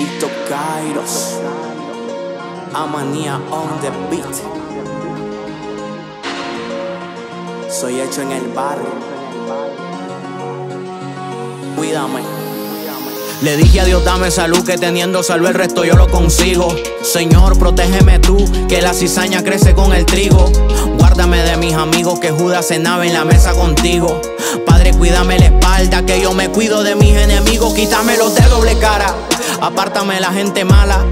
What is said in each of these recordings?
Lito Kairos. Amanía on the beat. Soy hecho en el barrio. Cuídame. Le dije a Dios dame salud, que teniendo salud el resto yo lo consigo. Señor, protégeme tú, que la cizaña crece con el trigo. Guárdame de mis amigos, que Judas cenaba en la mesa contigo. Padre, cuídame la espalda, que yo me cuido de mis enemigos. Quítame los de doble cara, apártame la gente mala.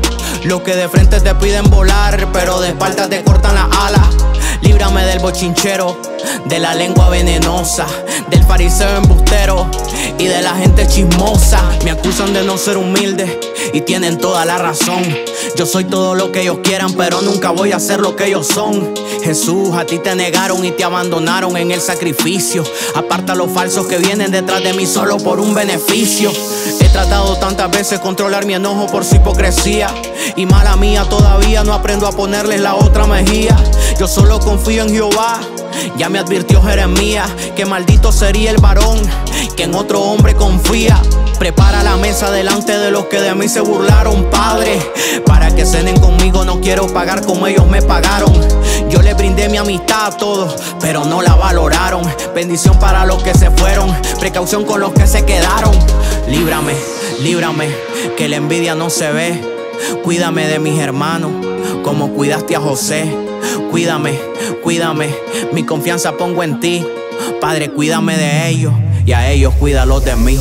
Los que de frente te piden volar, pero de espalda te cortan las alas. Líbrame del bochinchero, de la lengua venenosa, del fariseo embustero y de la gente chismosa. Me acusan de no ser humilde y tienen toda la razón. Yo soy todo lo que ellos quieran, pero nunca voy a ser lo que ellos son. Jesús, a ti te negaron y te abandonaron en el sacrificio. Aparta los falsos que vienen detrás de mí solo por un beneficio. He tratado tantas veces controlar mi enojo por su hipocresía. Y mala mía, todavía no aprendo a ponerles la otra mejilla. Yo solo confío en Jehová. Ya me advirtió Jeremías que maldito sería el varón que en otro hombre confía. Prepara la mesa delante de los que de mí se burlaron, Padre. Para que cenen conmigo no quiero pagar como ellos me pagaron. Yo le brindé mi amistad a todos, pero no la valoraron. Bendición para los que se fueron, precaución con los que se quedaron. Líbrame, líbrame, que la envidia no se ve. Cuídame de mis hermanos, como cuidaste a José. Cuídame, cuídame, mi confianza pongo en ti. Padre, cuídame de ellos y a ellos cuídalos de mí.